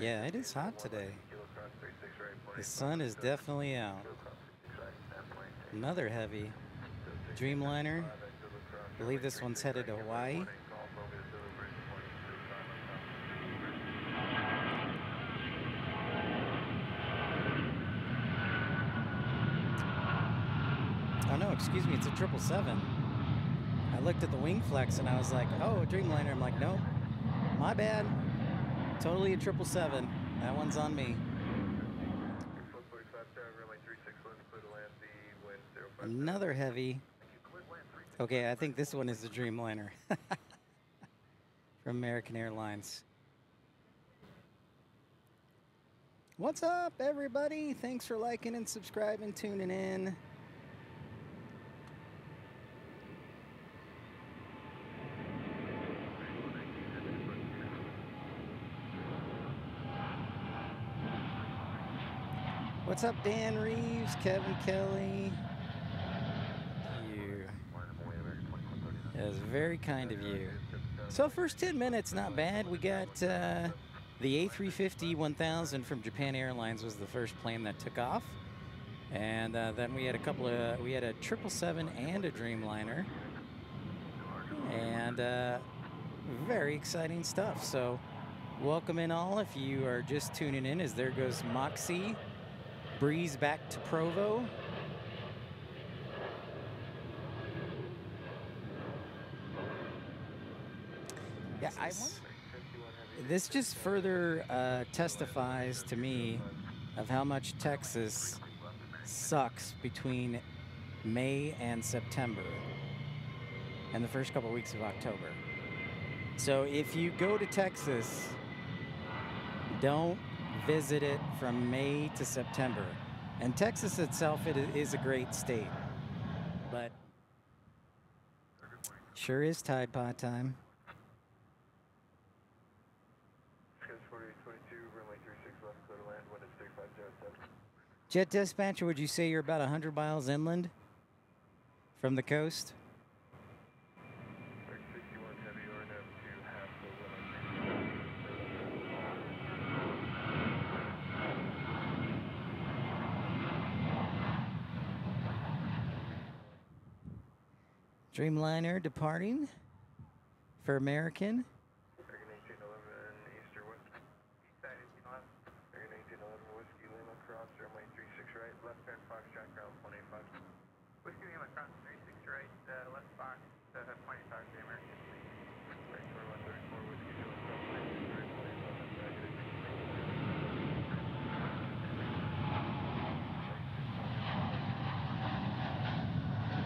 Yeah, it is hot today. The sun is definitely out. Another heavy. Dreamliner. I believe this one's headed to Hawaii. Oh no, excuse me, it's a 777. I looked at the wing flex and I was like, oh, Dreamliner. I'm like, no, my bad. Totally a 777. That one's on me. Another heavy. Okay, I think this one is a Dreamliner from American Airlines. What's up, everybody? Thanks for liking and subscribing, tuning in. What's up, Dan Reeves, Kevin Kelly? You. That was very kind of you. So, first 10 minutes, not bad. We got uh, the A350 1000 from Japan Airlines was the first plane that took off. And uh, then we had a couple of, we had a 777 and a Dreamliner. And uh, very exciting stuff. So, welcome in all if you are just tuning in, as there goes Moxy breeze back to Provo. Yeah, I want, this just further uh, testifies to me of how much Texas sucks between May and September and the first couple of weeks of October. So if you go to Texas, don't visit it from May to September. And Texas itself it is a great state, but sure is Tide Pod time. Jet dispatcher, would you say you're about 100 miles inland from the coast? Dreamliner departing for American.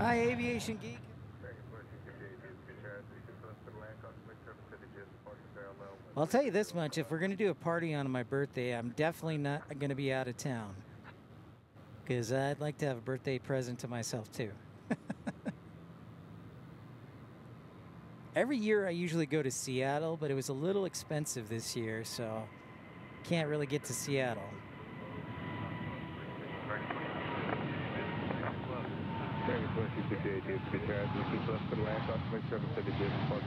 Hi, Aviation Geek. I'll tell you this much: if we're going to do a party on my birthday, I'm definitely not going to be out of town because I'd like to have a birthday present to myself too. Every year, I usually go to Seattle, but it was a little expensive this year, so can't really get to Seattle.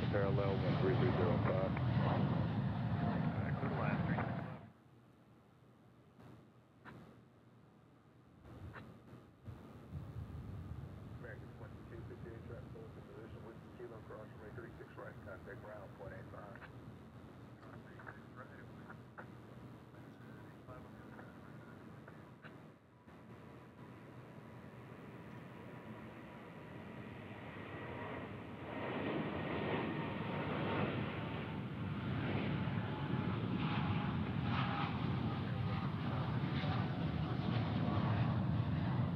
parallel 13305.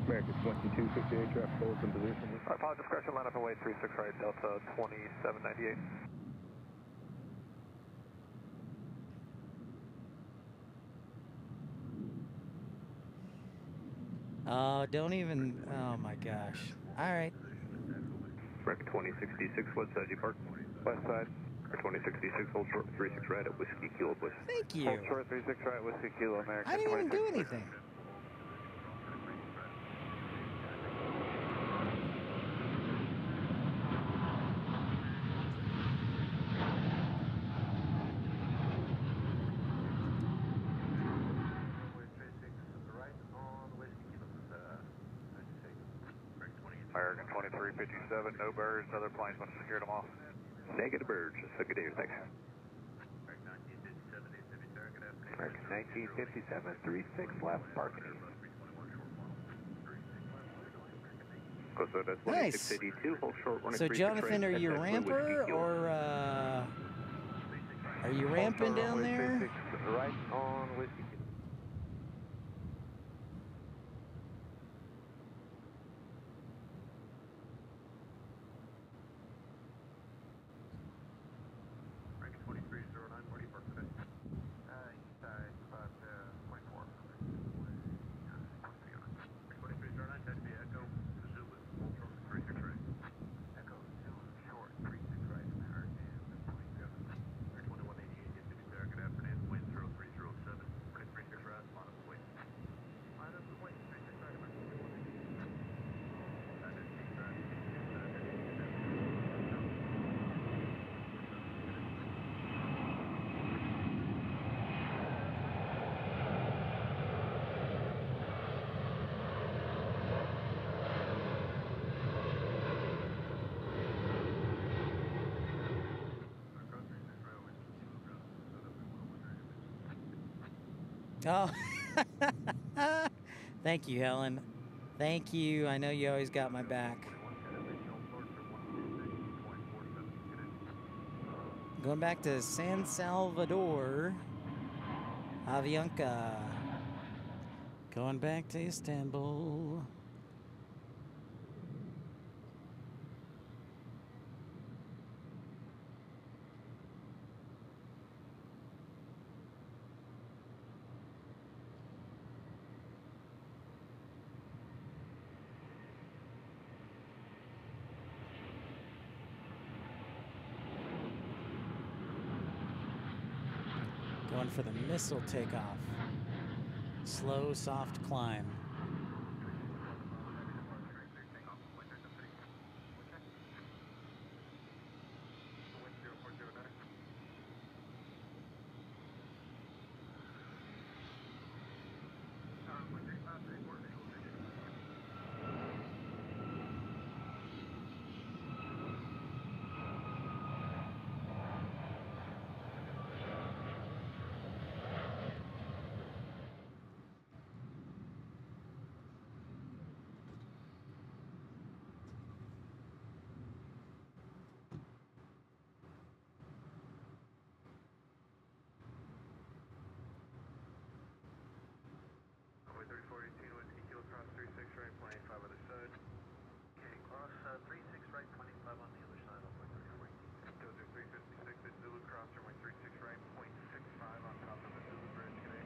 American 2258, traffic holds in position. All right, pilot discretion, line up and wait, 36 right, Delta 2798. Oh, uh, don't even. Oh my gosh. All right. Rec 2066, what side you park? West side. Rec 2066, hold short 36 right at Whiskey Kilo, please. Thank you. Hold short 36 right, Whiskey Kilo, American. I didn't even do 26. anything. 2357, no birds, other planes must have secured them all. Negative birds, just a good day, thanks. American 1957, 36 left, parking. Go so that's Nice. 2682, hold short, running So Jonathan, are you a ramper or uh, are you ramping down there? Right on Whiskey Kilo. American 2309, where do you park today? Uh, east side, about, uh, 24. American 2309, that'd be Echo, Zulu, hold short, 36 right. Echo, Zulu, short, 36 right, American 27. American 2188, get 6 there, good afternoon, wind 03007, running 36 right, line up the way. Line up the way, 36 right, American 2188. Uh, that's east side, east side, that's east side. Oh, thank you, Helen. Thank you. I know you always got my back. Going back to San Salvador, Avianca. Going back to Istanbul. Going for the missile takeoff. Slow, soft climb. Runway 3418, Whiskey Kilo, cross 36 right, plane 5 other side. Okay, cross uh, 36 right, 25 on the other side, runway 3418. Dozer 356 at Zulu, cross runway 36 right, point 65 on top of the Zulu bridge, good day.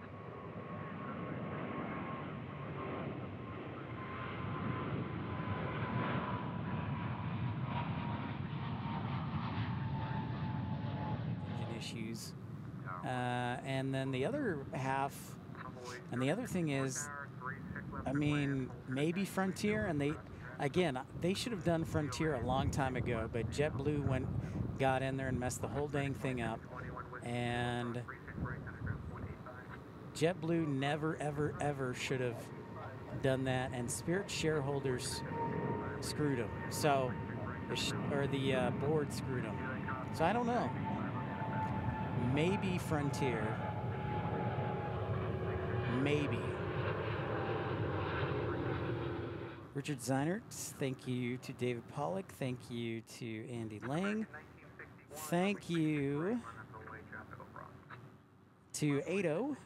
engine issues. Uh, and then the other half, and the other thing is, I mean, maybe Frontier, and they, again, they should have done Frontier a long time ago, but JetBlue went, got in there and messed the whole dang thing up. And JetBlue never, ever, ever should have done that, and Spirit shareholders screwed them. So, or the uh, board screwed them. So I don't know. Maybe Frontier. Maybe. Richard Zeinert, thank you to David Pollock. Thank you to Andy Lang. Thank you to Ado.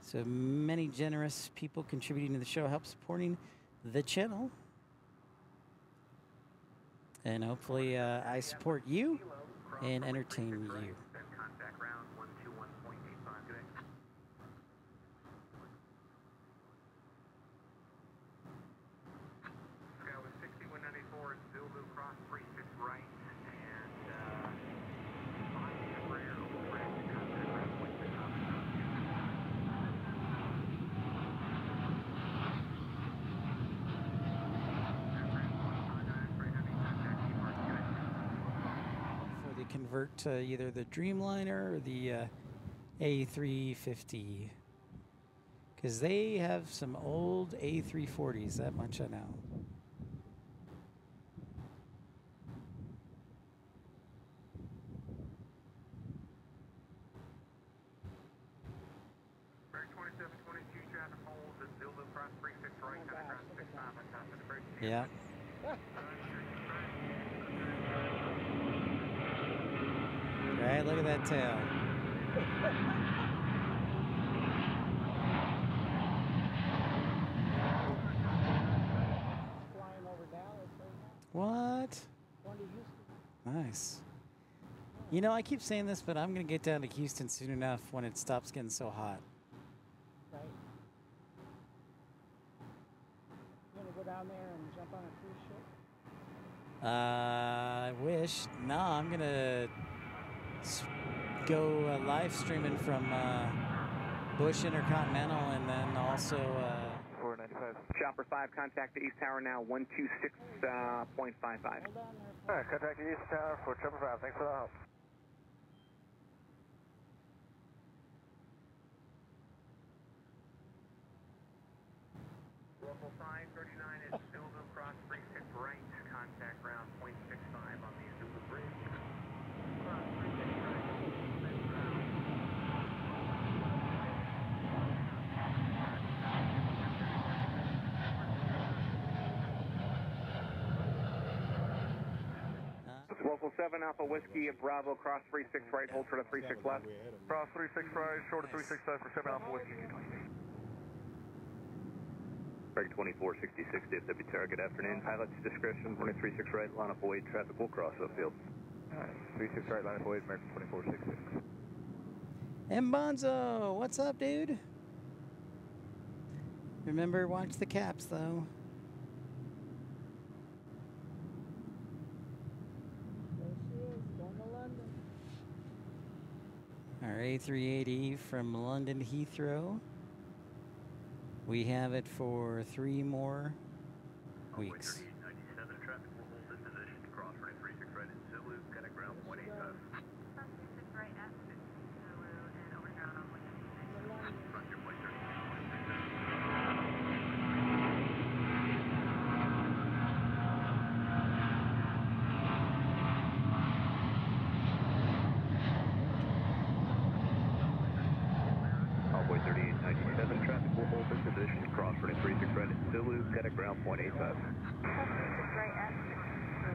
So many generous people contributing to the show, help supporting the channel. And hopefully, uh, I support you and entertain you. convert to either the Dreamliner or the uh, A350. Because they have some old A340s, that much I know. Yeah. Look at that tail. flying over Dallas right now. What? Going to Houston. Nice. You know, I keep saying this, but I'm going to get down to Houston soon enough when it stops getting so hot. Right. You gonna go down there and jump on a cruise ship? Uh, I wish. No, I'm going to go uh, live streaming from uh, Bush Intercontinental and then also. Uh, 495. Chopper 5, contact the East Tower now, 126.55. Uh, point five five. Hold on there. Alright, contact the East Tower for Chopper 5. Thanks for the help. 777 Alpha Whiskey at Bravo, cross three six right, hold for the three six left. Cross 36 right, short of 36 left for 7 Alpha Whiskey. Craig 2466 DFW target, afternoon. Pilot's discretion, running 36 right, line up away, traffic will cross upfield. Right, 36 right, line up away, American 2466. And Bonzo, what's up, dude? Remember, watch the caps, though. A380 from London Heathrow. We have it for three more weeks.